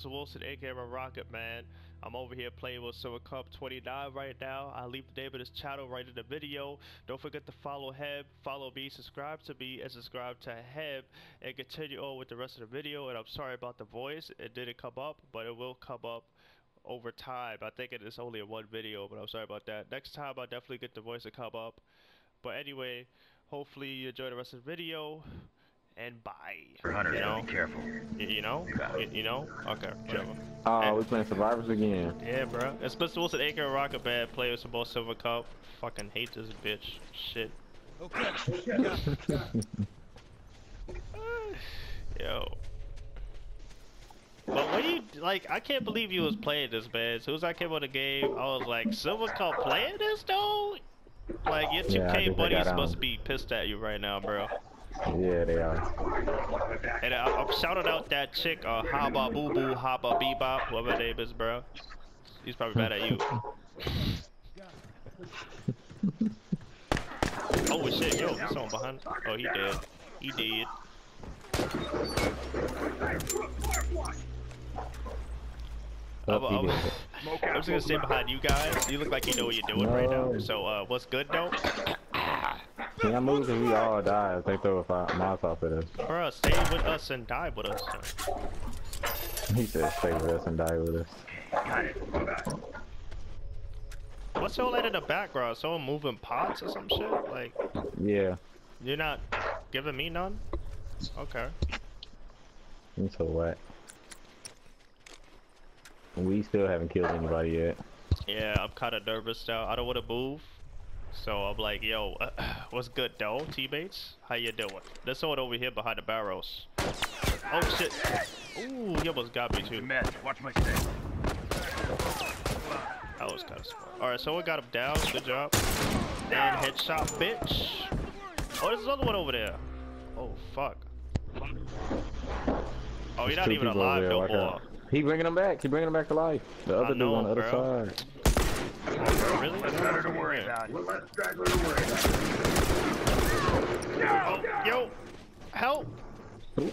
Mr. Wilson, aka Rocket Man. I'm over here playing with Silver Cup 29 right now. I leave the name of this channel right in the video. Don't forget to follow him, follow me, subscribe to me, and subscribe to him, and continue on with the rest of the video. And I'm sorry about the voice, it didn't come up, but it will come up over time. I think it is only a one video, but I'm sorry about that. Next time, I'll definitely get the voice to come up. But anyway, hopefully you enjoy the rest of the video and bye. Hunter, you know? be careful. Y- You know? Y- You know? Okay, whatever. Oh, we playing Survivors again. Yeah, bro. It's Mr. Wilson, aka Rocket Bad, player with some more Silver Cup. Fucking hate this bitch. Shit. Okay. Yo. But what do you like, I can't believe you was playing this, man. As soon as I came on the game, I was like, Silver Cup playing this though? Like your 2K Yeah, I just buddies must be pissed at you right now, bro. Yeah, they are. And I, I'm shouting out that chick, uh, Haba Boo Boo, Haba Bebop, whoever her name is, bro. He's probably mad at you. oh shit, yo, someone behind. Oh, he dead. He did. I'm, Oh, he I'm- did. I'm just gonna stay behind you guys. You look like you know what you're doing right now. So, uh, what's good though? Can I move and we all die if they throw a mouse off at us? Bruh, stay with us and die with us. He said stay with us and die with us. Got it. What's all that in the background? Someone moving pots or some shit? Like, Yeah, you're not giving me none? Okay. So wet. We still haven't killed anybody yet. Yeah, I'm kind of nervous now. I don't want to move. So I'm like, yo, what's good, though, teammates? How you doing? There's someone over here behind the barrels. Oh, shit. Ooh, he almost got me, too. Mess. Watch my step. That was kind of smart. Alright, someone got him down. Good job. And headshot, bitch. Oh, there's another one over there. Oh, fuck. Oh, you're not even alive there, no like, more. uh, He bringing them back. He bringing them back to life. The I other dude on the other bro. side. Really? That's Better to worry about. Oh, yo, help! Ooh.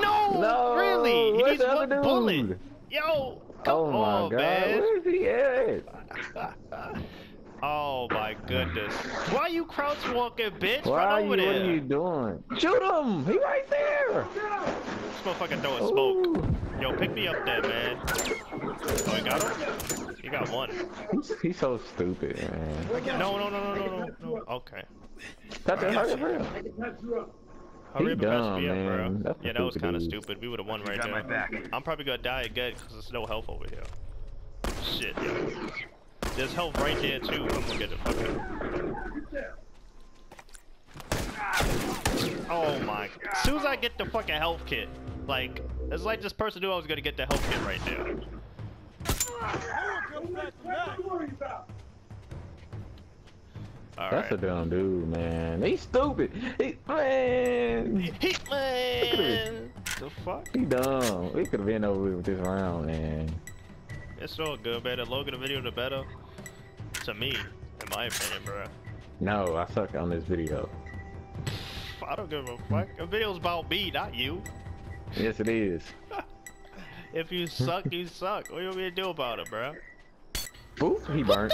No, No, really? He where's needs the one other bullet. Yo, come Oh my on, god, man. where is he at? oh my goodness. Why you crouch walking, bitch? Why Run are over you, what are you doing? Shoot him! He right there! This motherfucker throwing smoke. Yo, pick me up there, man. Oh, you got him? You got one. He's, he's so stupid, man. No, no, no, no, no, no, no. Okay. Touch it, hurry, hurry. Hurry up and patch dumb, me up, bro. man. That's Yeah, that was kind of stupid. We would have won right there. I'm probably gonna die again because there's no health over here. Shit, yo. There's health right there too. I'm gonna get it. Fucking. Oh my. As soon as I get the fucking health kit, like, it's like this person knew I was gonna get the health kit right there. That's a dumb dude, man. He's stupid. He, man, Hitman! The fuck? he dumb. We could have been over with this round, man. It's all good, man. The longer the video, the better. To me, in my opinion, bro. No, I suck on this video. I don't give a fuck. The video's about me, not you. Yes, it is. If you suck, you suck. What you want me to do about it, bro? Oop, he burnt.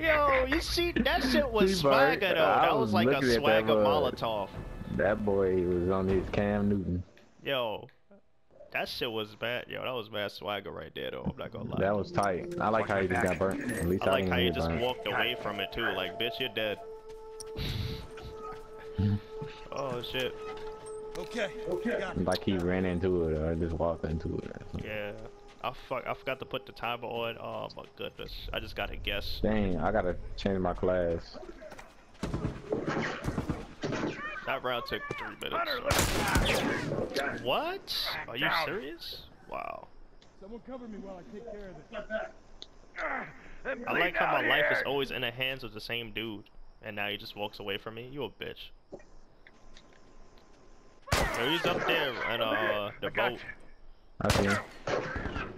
Yo, you see, that shit was He swagger burnt. though. I That was was like a looking at that swagger. Molotov. that boy was on his Cam Newton. Yo, that shit was bad. Yo, that was bad swagger right there, though. I'm not gonna lie. That was tight. I like how he just got burnt. At least I I, like how you just burnt. walked away from it too. Like, bitch, you're dead. oh shit. Okay. Okay. Got it. Like he ran into it or just walked into it. Yeah. I fuck. I forgot to put the timer on. Oh my goodness. I just gotta guess. Dang, I gotta change my class. That round took three minutes. What? Are you serious? Wow. Someone cover me while I take care of this. I like how my life is always in the hands of the same dude, and now he just walks away from me. You a bitch. Yo, he's up there in uh the boat. I see him.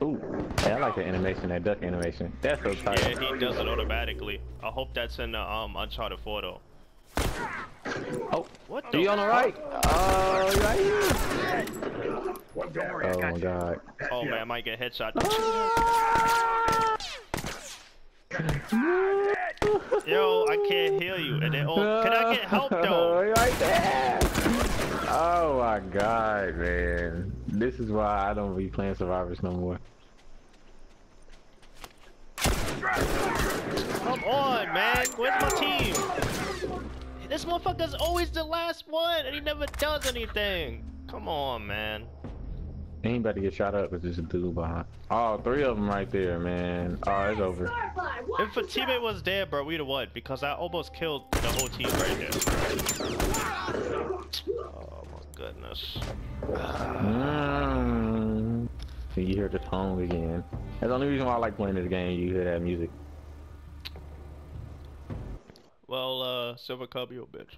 Ooh, hey, I like the animation, that duck animation. That's so tight. Yeah, he does it automatically. I hope that's in the um Uncharted 4 though. Oh, What are you on the right? Uh, oh, you right here. Don't worry, I Oh got my you. god. Oh man, I might get headshot. Ah! Yo, I can't heal you. And then, oh, can I get help Oh, though? right there. Oh my god, man. This is why I don't be playing survivors no more. Come on, man. Where's my team? This motherfucker's always the last one, and he never does anything. Come on, man. Ain't about get shot up with this dude behind. Oh, three of them right there, man. Oh, it's over. If a teammate was there, bro, we'd have won because I almost killed the whole team right there. Oh my goodness. Mm. You hear the tone again. That's the only reason why I like playing this game. You hear that music. Well, uh, Silver Cup, you a bitch.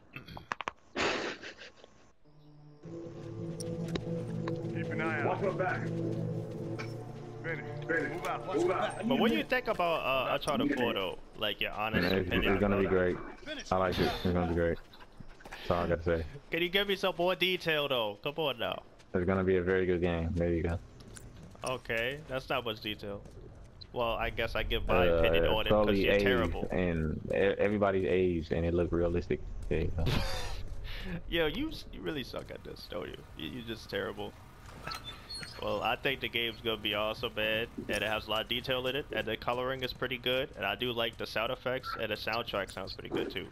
Keep an eye out. Watch my back. Finish. Finish. Move out. Move out. But what do you think about uh, Uncharted 4 though? Like your honest Man, it's, opinion. it's gonna be great. I like it. It's gonna be great. That's all I gotta say. Can you give me some more detail though? Come on now. It's gonna be a very good game. There you go. Okay, that's not much detail. Well, I guess I give my Uh, opinion on it because slowly you're aged terrible. And e- everybody's aged and it looked realistic. There you go. Yo, you you really suck at this, don't you? you you're just terrible. Well, I think the game's gonna be awesome, man, and it has a lot of detail in it, and the coloring is pretty good, and I do like the sound effects, and the soundtrack sounds pretty good too.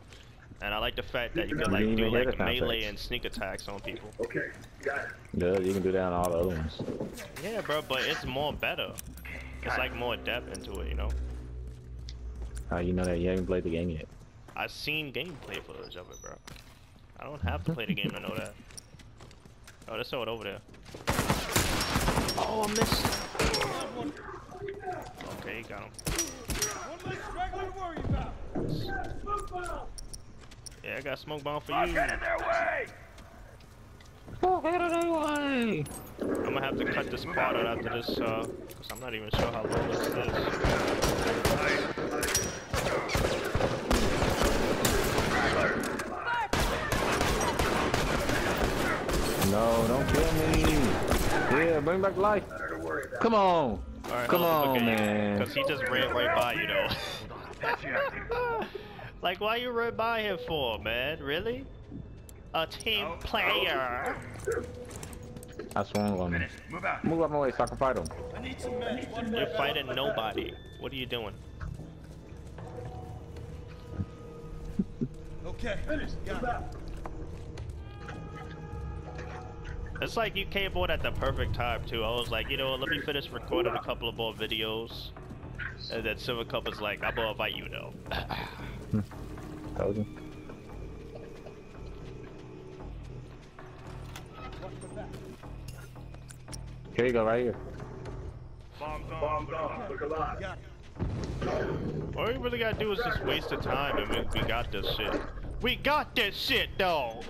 And I like the fact that you can like didn't do like melee soundtracks. and sneak attacks on people. Okay, got it. Yeah, you can do that on all the other ones. Yeah, bro, but it's more better. It's like more depth into it, you know. How you know that you haven't played the game yet? I've seen gameplay footage of it, bro. I don't have to play the game to know that. Oh, there's someone over there. Oh, I missed. Okay, got him. One less straggler to worry about. Yeah, I got smoke bomb for Fuck, you. get in their way. Oh, get out of the! I'm gonna have to cut this part out after this, uh, cause I'm not even sure how long this is. No, don't kill me! Yeah, bring back life! Come on! Alright, Come on, look at you, man. Cause he just ran right by you, though. Like, why you run by him for, man? Really? A team player. I swung on him. Finish. Move out. Move out my way so I can fight him. I need some meds. One You're fighting nobody. What are you doing? Okay. Finish. Got it. It's like you came on at the perfect time too. I was like, you know, let me finish recording a couple of more videos. And then Silver Cup is like, I'm gonna invite you though. Told Here you go, right here. Bombs on. Bombs on. Look alive. All we really gotta do is just waste the time and we, we got this shit. We got this shit though!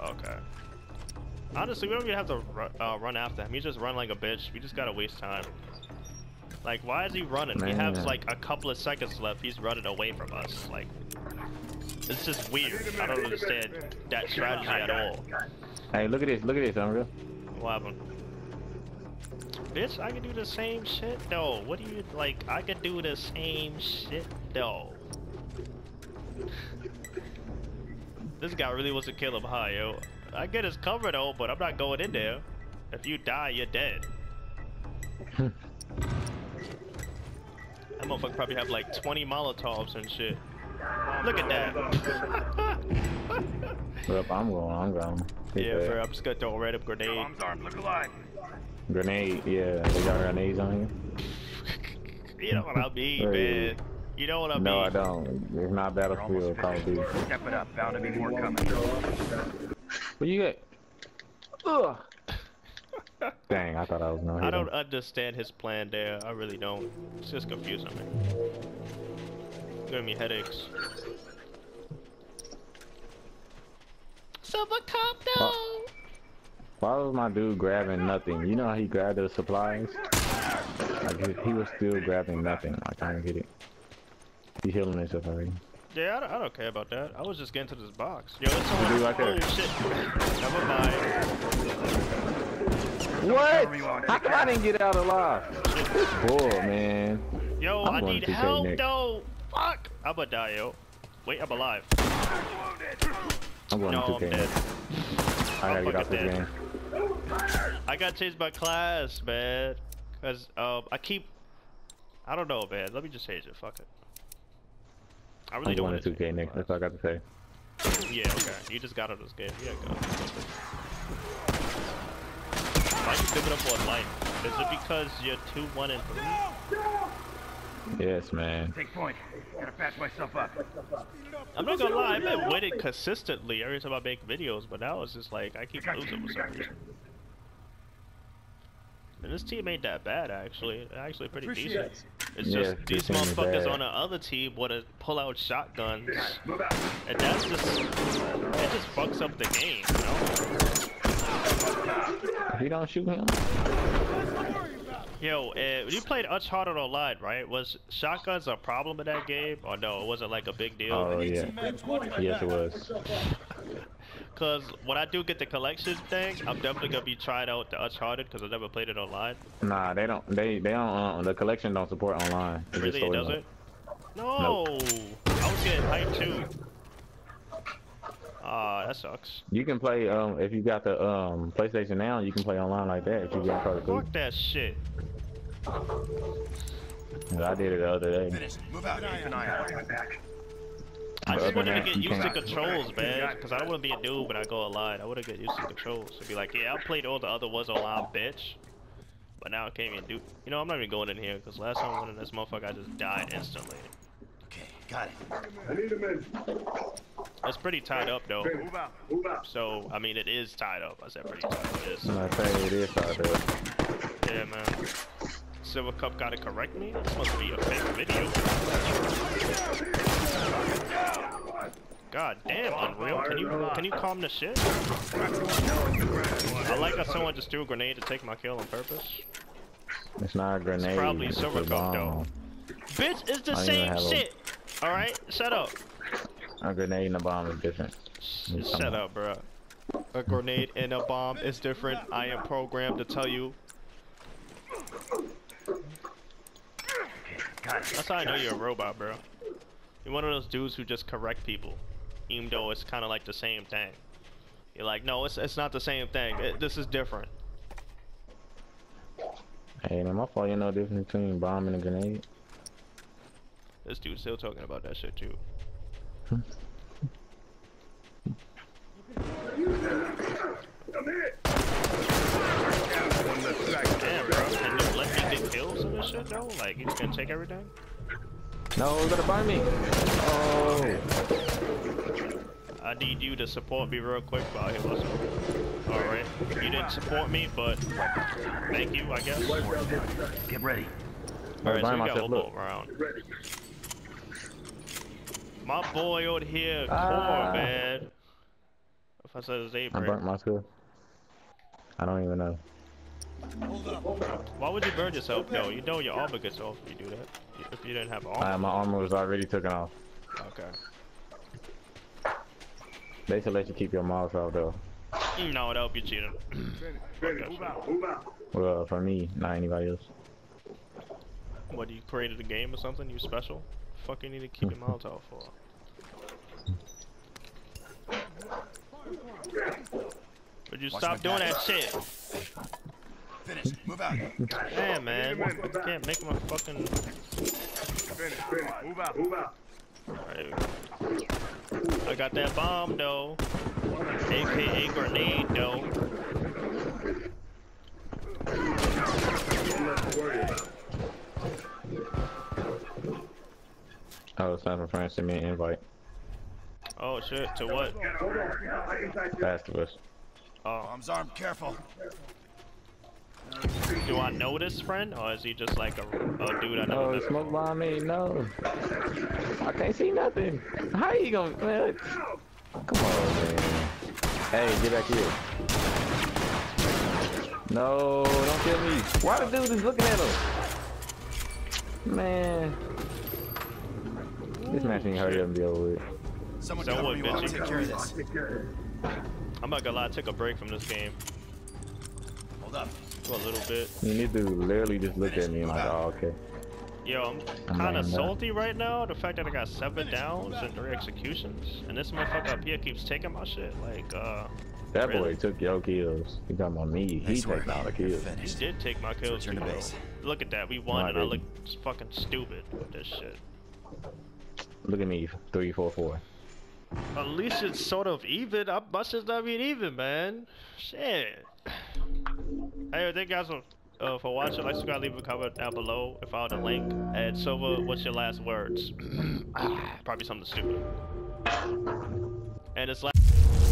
Okay. Honestly, we don't even have to ru uh, run after him. He just run like a bitch. We just gotta waste time. Like, why is he running? He has like a couple of seconds left. He's running away from us. Like, it's just weird. I don't understand that strategy at all. Hey, look at this, look at this, Unreal. What happened? Bitch, I can do the same shit though. What do you like? I can do the same shit though. this guy really wants to kill him, huh, yo? I get his cover though, but I'm not going in there. If you die, you're dead. that motherfucker probably have like 20 Molotovs and shit. Look at that. Yep, I'm going, I'm going. Take yeah, that. bro, I'm just gonna throw a up grenade. Bombs armed. Look alive. Grenade, yeah, they got grenades on you. You know what I mean, Hey. man. You know what I mean. No, I don't. It's not Battlefield, Call of Duty. finished. Step it up. Bound to be more coming. What you get? Ugh. Dang, I thought I was gonna I don't understand his plan there. I really don't. It's just confusing me. Giving me headaches. Silver cup though. Why was my dude grabbing nothing? You know how he grabbed the supplies? Like he, he was still grabbing nothing. Like I don't get it. He's healing himself already. Yeah, I don't, I don't care about that. I was just getting to this box. Yo, there's someone. dude right there. Oh shit. Never mind. What? How come I didn't get out alive? Bull, man. Yo, I'm I need help though. Fuck. I'ma die, yo. Wait, I'm alive. I'm going No, to I'm dead. I gotta get off this dead. game. I got changed my class, man. Cause um, I keep. I don't know, man. Let me just change it. Fuck it. I really I'm don't want to 2K, Nick. That's all I got to say. Yeah, okay. You just got out of this game. Yeah, go. Why you giving up on life? Is it because you're two, one, and three? Yes, man. Take point. Gotta patch myself up. I'm not gonna lie, I've been winning consistently every time I make videos, but now it's just like I keep losing for some reason. And this team ain't that bad actually. They're actually pretty decent. It's Yeah, just these this team is motherfuckers on the other team wanna pull out shotguns, and that's just it just fucks up the game, you know? If you don't shoot him, Yo, uh, you played Uncharted Online, right? Was shotguns a problem in that game, or no? It wasn't like a big deal. oh yeah. Yes, it was. Cause when I do get the collection thing, I'm definitely gonna be trying out the Uncharted because I never played it online. Nah, they don't. They they don't. Uh, the collection don't support online. It's Really, just it story doesn't? No, I was getting hyped too. Ah, that sucks. You can play um if you got the um PlayStation now. You can play online like that if you got Call. Fuck that shit. I did it the other day. Move out. Keep an eye out. I But just wanted to get used to controls, man. Because I don't want to be a noob when I go online. I want to get used to controls. To be like, yeah, I played all the other ones online, bitch. But now I can't even do. You know, I'm not even going in here because last time I went in this motherfucker, I just died instantly. Okay, got it. I need a minute. It's pretty tied up though. Move out. Move out. So I mean, it is tied up. I said pretty tied up. It is. I say it is hard to. Yeah, man. Silver Cup gotta correct me? This must be a fake video. God damn, Unreal. Can you can you calm the shit? I like how someone just threw a grenade to take my kill on purpose. It's not a grenade. It's probably it's Silver Cup, though. Bitch, it's the I don't even same a- shit. Alright? Shut up. A grenade and a bomb is different. Sh- Shut up, bro. A grenade and a bomb is different. I am programmed to tell you. Got. That's how I know you're a robot, bro. You're one of those dudes who just correct people, even though it's kind of like the same thing. You're like, no, it's it's not the same thing. It, this is different. Hey, man, my fault. You know the difference between bomb and a grenade. This dude's still talking about that shit too. Damn, bro. Can you let me get kills and this shit though? Like, you just gonna take everything? No, he's gonna burn me. Oh, I need you to support me real quick while he was. Alright. You didn't support me, but thank you, I guess. Get ready. Alright, so we got myself, one look. round. My boy over here, Ah. Core, man. If I said his name I right. burnt myself. I don't even know. Why would you burn yourself though? You know your armor gets off if you do that. If you didn't have armor. Uh, my armor was already taken off. Okay. They should let you keep your mouth off though. No, that would be cheating. Fuck that shit. Well, for me, not anybody else. What, you created a game or something? You special? Fuck you need to keep your mouth out for? Would you stop doing that shit? Finish. Move out. Damn, man. I can't make my fucking... Finish. Move out. Move out. Alright. I got that bomb, though. AKA grenade, though. Oh, San for France sent me an invite. Oh, shit. To what? Fast of us. Oh. Arms armed. Careful. Do I know this friend? Or is he just like a, a dude I never No, Oh, smoke bomb me, no. I can't see nothing. How you gonna, man? Come on, man. Hey, get back here. No, don't kill me. Why the dude is looking at him? Man. This match need to hurry up and be over with. Someone So cover what, me while I bitch? take care of this. I'm not gonna lie, I took a break from this game Hold up. For a little bit. You need to literally just look at me and like, oh, okay. Yo, I'm I'm kind not of in that. salty right now. The fact that I got seven downs and three executions, and this motherfucker up here keeps taking my shit. Like, uh, That Really? boy took your kills. He talking about me. He Nice work. took all the kills. he finished. did take my kills. return to too, though. base. Look at that, we won, No, I and I didn't. look fucking stupid with this shit. Look at me, three, four, four. At least it's sort of even. I must just not being even, man. Shit. Hey, thank you guys for, uh, for watching. Like, subscribe, leave a comment down below if I found a link. And Silva, what's your last words? Probably something stupid. And it's last.